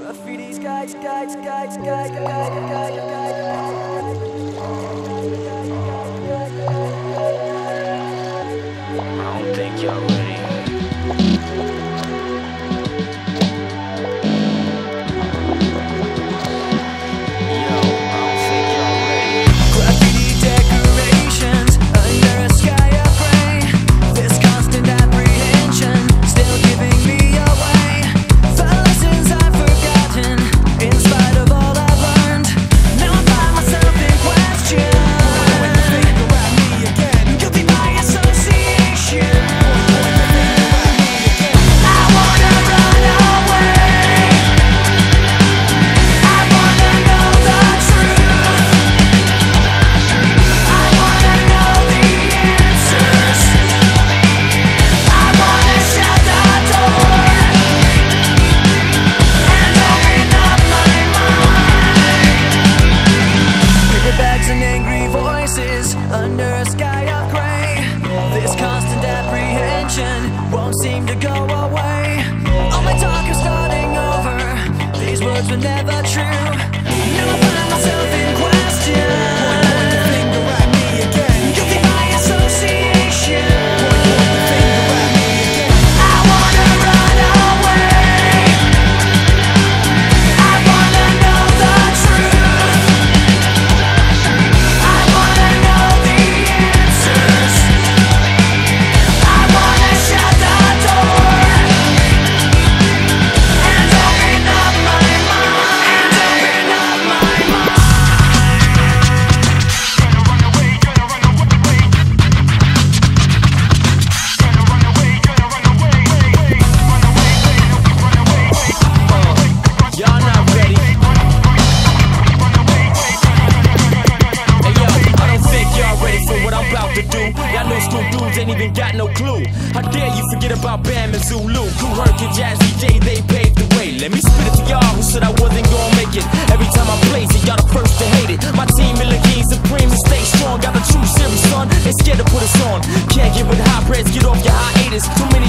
Graffiti's guys, guys, guys, guys, guys, guys, guys. I words were never true. Y'all know school dudes ain't even got no clue. How dare you forget about Bam and Zulu? Kool Herc and Jazzy Jay, they paved the way. Let me spit it to y'all who said I wasn't gonna make it. Every time I blaze it, y'all the first to hate it. My team Milligan supreme and stay strong. Got a true series, son. Ain't scared to put us on. Can't get with high breads, get off your hiatus. Too many